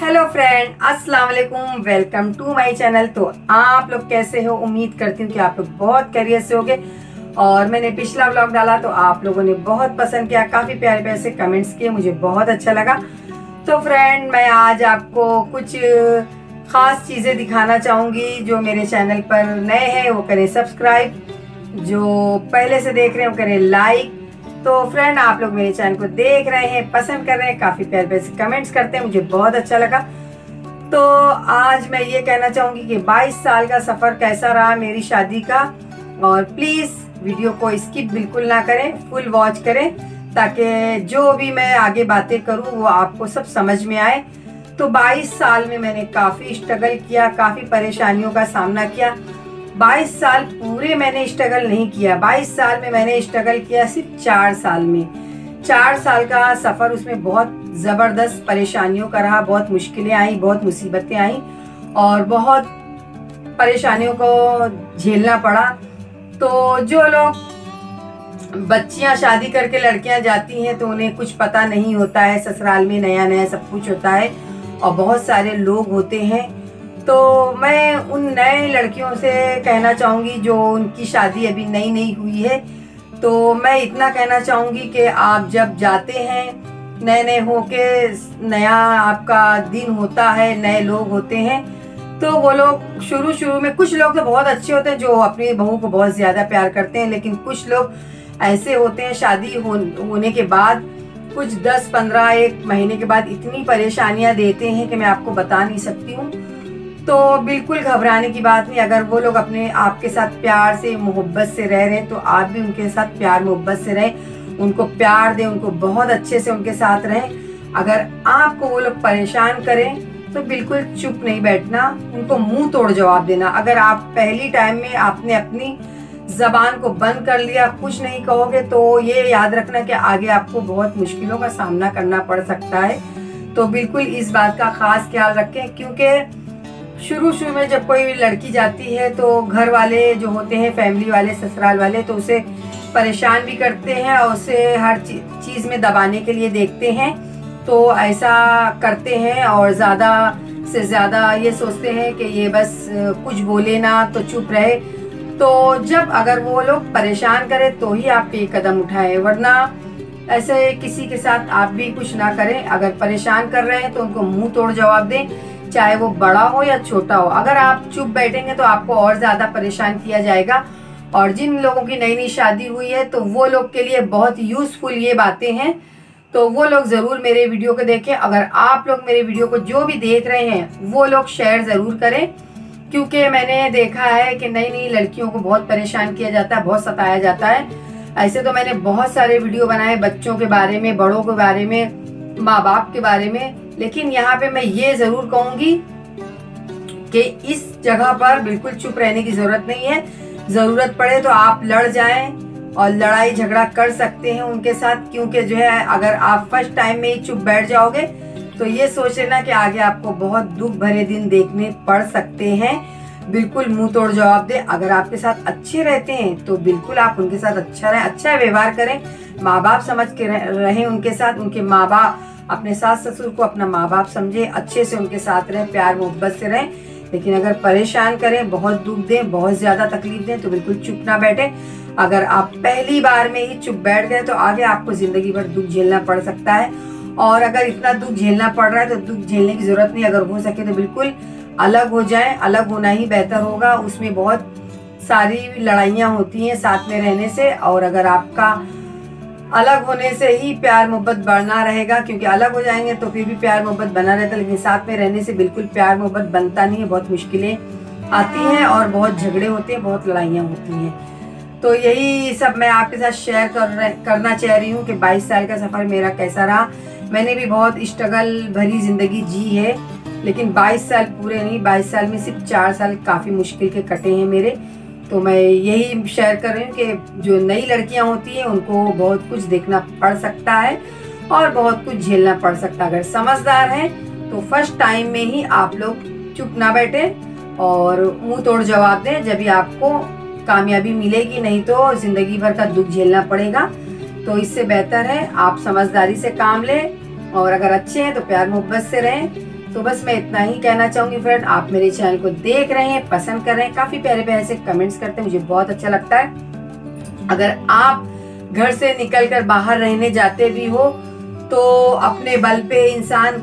Hello friend अस्सलाम वालेकुम welcome to my channel तो आप लोग कैसे हो? उम्मीद करती हूँ कि आप लोग बहुत करियर से होगे। और मैंने पिछला व्लॉग डाला तो आप लोगों ने बहुत पसंद किया। काफ़ी प्यारे प्यारे से कमेंट्स किए। मुझे बहुत अच्छा लगा। तो फ्रेंड मैं आज आपको कुछ ख़ास चीज़ें दिखाना चाहूँगी जो मेरे चैनल पर नए हैं। वो करें सब्सक्राइब जो पहले से देख रहे हैं, वो करें लाइक तो फ्रेंड आप लोग मेरे चैनल को देख रहे हैं, पसंद कर रहे हैं, काफ़ी प्यार प्यार से कमेंट्स करते हैं, मुझे बहुत अच्छा लगा। तो आज मैं ये कहना चाहूँगी कि 22 साल का सफ़र कैसा रहा मेरी शादी का? और प्लीज़ वीडियो को स्किप बिल्कुल ना करें फुल वॉच करें, ताकि जो भी मैं आगे बातें करूँ, वो आपको सब समझ में आए। तो 22 साल में मैंने काफ़ी स्ट्रगल किया, काफ़ी परेशानियों का सामना किया 22 साल पूरे मैंने स्ट्रगल नहीं किया। 22 साल में मैंने स्ट्रगल किया सिर्फ़ चार साल में। चार साल का सफ़र उसमें बहुत ज़बरदस्त परेशानियों का रहा, बहुत मुश्किलें आई, बहुत मुसीबतें आई और बहुत परेशानियों को झेलना पड़ा। तो जो लोग बच्चियाँ शादी करके लड़कियाँ जाती हैं तो उन्हें कुछ पता नहीं होता है, ससुराल में नया नया सब कुछ होता है और बहुत सारे लोग होते हैं। तो मैं उन नए लड़कियों से कहना चाहूँगी जो उनकी शादी अभी नई नई हुई है तो मैं इतना कहना चाहूँगी कि आप जब जाते हैं नए नए होके नया आपका दिन होता है नए लोग होते हैं तो वो लोग शुरू शुरू में कुछ लोग तो बहुत अच्छे होते हैं जो अपनी बहू को बहुत ज़्यादा प्यार करते हैं लेकिन कुछ लोग ऐसे होते हैं शादी हो, होने के बाद कुछ दस पंद्रह एक महीने के बाद इतनी परेशानियाँ देते हैं कि मैं आपको बता नहीं सकती हूँ। तो बिल्कुल घबराने की बात नहीं, अगर वो लोग अपने आपके साथ प्यार से, मोहब्बत से रह रहे हैं तो आप भी उनके साथ प्यार, मोहब्बत से रहें। उनको प्यार दें, उनको बहुत अच्छे से उनके साथ रहें। अगर आपको वो लोग परेशान करें तो बिल्कुल चुप नहीं बैठना, उनको मुँह तोड़ जवाब देना। अगर आप पहली टाइम में आपने अपनी जबान को बंद कर लिया, कुछ नहीं कहोगे तो ये याद रखना कि आगे आपको बहुत मुश्किलों का सामना करना पड़ सकता है। तो बिल्कुल इस बात का खास ख्याल रखें, क्योंकि शुरू शुरू में जब कोई लड़की जाती है तो घर वाले जो होते हैं फैमिली वाले, ससुराल वाले तो उसे परेशान भी करते हैं और उसे हर चीज़ में दबाने के लिए देखते हैं। तो ऐसा करते हैं और ज़्यादा से ज़्यादा ये सोचते हैं कि ये बस कुछ बोले ना तो चुप रहे। तो जब अगर वो लोग परेशान करें तो ही आप ये कदम उठाएँ, वरना ऐसे किसी के साथ आप भी कुछ ना करें। अगर परेशान कर रहे हैं तो उनको मुँह तोड़ जवाब दें। चाहे वो बड़ा हो या छोटा हो, अगर आप चुप बैठेंगे तो आपको और ज़्यादा परेशान किया जाएगा। और जिन लोगों की नई नई शादी हुई है तो वो लोग के लिए बहुत यूजफुल ये बातें हैं। तो वो लोग ज़रूर मेरे वीडियो को देखें। अगर आप लोग मेरे वीडियो को जो भी देख रहे हैं, वो लोग शेयर ज़रूर करें। क्योंकि मैंने देखा है कि नई नई लड़कियों को बहुत परेशान किया जाता है, बहुत सताया जाता है। ऐसे तो मैंने बहुत सारे वीडियो बनाए बच्चों के बारे में, बड़ों के बारे में माँ बाप के बारे में। लेकिन यहाँ पे मैं ये ज़रूर कहूँगी कि इस जगह पर बिल्कुल चुप रहने की ज़रूरत नहीं है। ज़रूरत पड़े तो आप लड़ जाएँ और लड़ाई झगड़ा कर सकते हैं उनके साथ, क्योंकि जो है, अगर आप फ़र्स्ट टाइम में ही चुप बैठ जाओगे तो ये सोच लेना कि आगे आपको बहुत दुख भरे दिन देखने पड़ सकते हैं। बिल्कुल मुँह तोड़ जवाब दे। अगर आपके साथ अच्छे रहते हैं तो बिल्कुल आप उनके साथ अच्छा रहें अच्छा व्यवहार करें। माँ बाप समझ के रहें उनके साथ, उनके माँ बाप अपने सास ससुर को अपना माँ बाप समझे, अच्छे से उनके साथ रहें, प्यार, मोहब्बत से रहें। लेकिन अगर परेशान करें, बहुत दुख दें, बहुत ज़्यादा तकलीफ़ दें तो बिल्कुल चुप ना बैठे। अगर आप पहली बार में ही चुप बैठ गए तो आगे आपको ज़िंदगी भर दुख झेलना पड़ सकता है। और अगर इतना दुख झेलना पड़ रहा है तो दुख झेलने की ज़रूरत नहीं। अगर हो सके तो बिल्कुल अलग हो जाए। अलग होना ही बेहतर होगा। उसमें बहुत सारी लड़ाइयाँ होती हैं साथ में रहने से। और अगर आपका अलग होने से ही प्यार मोहब्बत बढ़ना रहेगा, क्योंकि अलग हो जाएँगे तो फिर भी प्यार मोहब्बत बना रहता लेकिन साथ में रहने से बिल्कुल प्यार मोहब्बत बनता नहीं है, बहुत मुश्किलें आती हैं और बहुत झगड़े होते हैं, बहुत लड़ाइयाँ होती हैं। तो यही सब मैं आपके साथ शेयर कर करना चाह रही हूँ कि 22 साल का सफ़र मेरा कैसा रहा। मैंने भी बहुत स्ट्रगल भरी ज़िंदगी जी है, लेकिन 22 साल पूरे नहीं 22 साल में सिर्फ़ चार साल काफ़ी मुश्किल के कटे हैं मेरे। तो मैं यही शेयर कर रही हूँ कि जो नई लड़कियाँ होती हैं, उनको बहुत कुछ देखना पड़ सकता है और बहुत कुछ झेलना पड़ सकता है। अगर समझदार हैं तो फ़र्स्ट टाइम में ही आप लोग चुप ना बैठे और मुँह तोड़ जवाब दें। जब भी आपको कामयाबी मिलेगी, नहीं तो ज़िंदगी भर का दुख झेलना पड़ेगा। तो इससे बेहतर है आप समझदारी से काम लें और अगर अच्छे हैं तो प्यार मोहब्बत से रहें। तो बस मैं इतना ही कहना चाहूँगी फ्रेंड आप मेरे चैनल को देख रहे हैं, पसंद कर रहे हैं, काफ़ी प्यारे प्यारे से कमेंट्स करते हैं, मुझे बहुत अच्छा लगता है। अगर आप घर से निकलकर बाहर रहने जाते भी हो तो अपने बल पे इंसान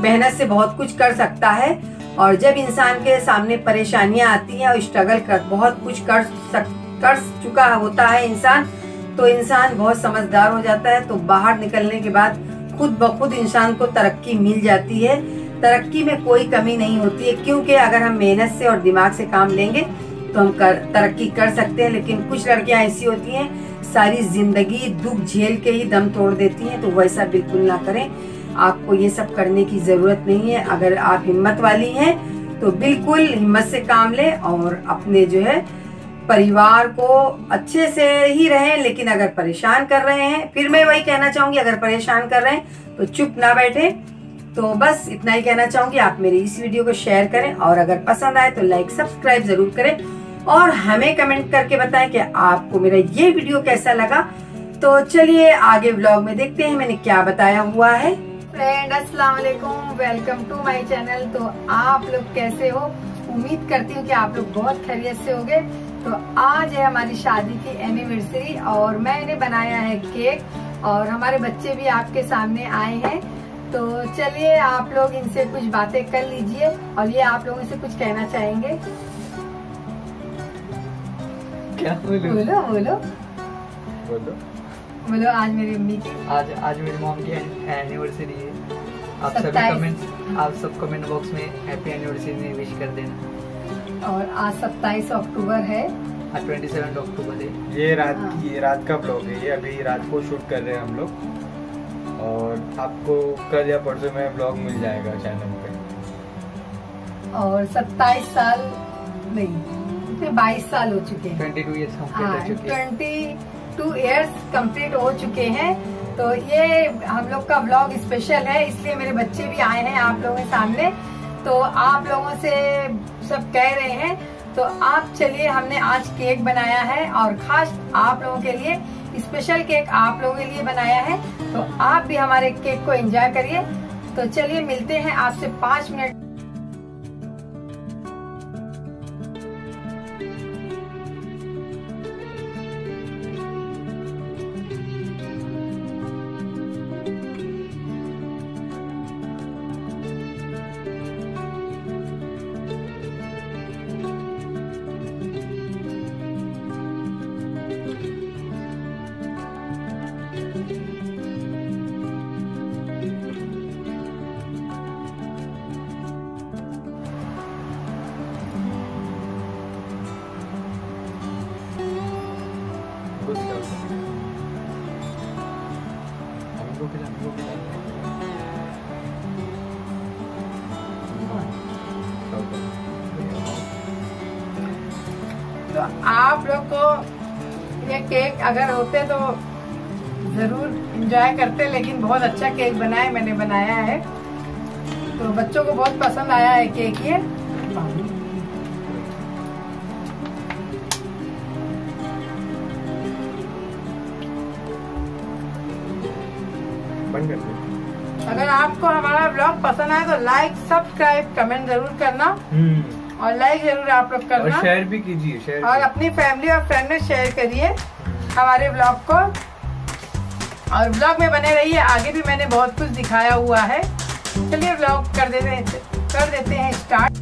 मेहनत से बहुत कुछ कर सकता है, और जब इंसान के सामने परेशानियाँ आती हैं और स्ट्रगल कर, बहुत कुछ कर सक, कर चुका होता है इंसान तो इंसान बहुत समझदार हो जाता है तो बाहर निकलने के बाद खुद ब खुद इंसान को तरक्की मिल जाती है। तरक्की में कोई कमी नहीं होती है, क्योंकि अगर हम मेहनत से और दिमाग से काम लेंगे तो हम कर, तरक्की कर सकते हैं, लेकिन कुछ लड़कियाँ ऐसी होती हैं, सारी ज़िंदगी दुख झेल के ही दम तोड़ देती हैं तो वैसा बिल्कुल ना करें। आपको ये सब करने की ज़रूरत नहीं है। अगर आप हिम्मत वाली हैं तो बिल्कुल हिम्मत से काम लें और अपने जो है, परिवार को अच्छे से ही रहें, लेकिन अगर परेशान कर रहे हैं, फिर मैं वही कहना चाहूँगी, अगर परेशान कर रहे हैं तो चुप ना बैठे। तो बस इतना ही कहना चाहूँगी। आप मेरी इस वीडियो को शेयर करें और अगर पसंद आए तो लाइक सब्सक्राइब ज़रूर करें और हमें कमेंट करके बताएँ कि आपको मेरा ये वीडियो कैसा लगा। तो चलिए आगे ब्लॉग में देखते हैं, मैंने क्या बताया हुआ है। फ्रेंड अस्सलाम वालेकुम। टू माय चैनल तो आप लोग कैसे हो? उम्मीद करती हूँ कि आप लोग बहुत खैरियत से होंगे। तो आज है हमारी शादी की एनिवर्सरी और मैंने बनाया है केक और हमारे बच्चे भी आपके सामने आए हैं। तो चलिए आप लोग इनसे कुछ बातें कर लीजिए और ये आप लोगों से कुछ कहना चाहेंगे। क्या बोलो? बोलो बोलो। बोलो। बोलो आज मेरी अम्मी की। आज आज मेरी मॉम की एनिवर्सरी है। आप सभी कमेंट आप सब कमेंट बॉक्स में हैप्पी एनिवर्सरी में विश कर देना। और आज सत्ताईस अक्टूबर है। ट्वेंटी सेवन अक्टूबर है। ये रात हाँ। की रात का ब्लॉग है ये अभी रात को शूट कर रहे हैं हम लोग। और आपको कल या परसों में ब्लॉग मिल जाएगा चैनल पे। और सत्ताईस साल नहीं कितने बाईस साल हो चुके हैं। ट्वेंटी टू ईयर्स हाँ हो हैं। ट्वेंटी टू ईयर्स कंप्लीट हो चुके हैं। तो ये हम लोग का ब्लॉग स्पेशल है इसलिए मेरे बच्चे भी आए हैं आप लोगों के सामने। तो आप लोगों से सब कह रहे हैं। तो आप चलिए, हमने आज केक बनाया है और खास आप लोगों के लिए स्पेशल केक आप लोगों के लिए बनाया है। तो आप भी हमारे केक को एंजॉय करिए। तो चलिए, मिलते हैं आपसे पाँच मिनट। तो आप लोग को ये केक अगर होते तो ज़रूर इंजॉय करते लेकिन बहुत अच्छा केक बना है मैंने बनाया है। तो बच्चों को बहुत पसंद आया है केक ये। अगर आपको हमारा ब्लॉग पसंद आए तो लाइक सब्सक्राइब कमेंट ज़रूर करना। और लाइक ज़रूर आप लोग करना। और शेयर भी कीजिए शेयर और अपनी फैमिली और फ्रेंड में शेयर करिए हमारे ब्लॉग को। और ब्लॉग में बने रहिए आगे भी मैंने बहुत कुछ दिखाया हुआ है। चलिए ब्लॉग कर देते हैं कर देते हैं स्टार्ट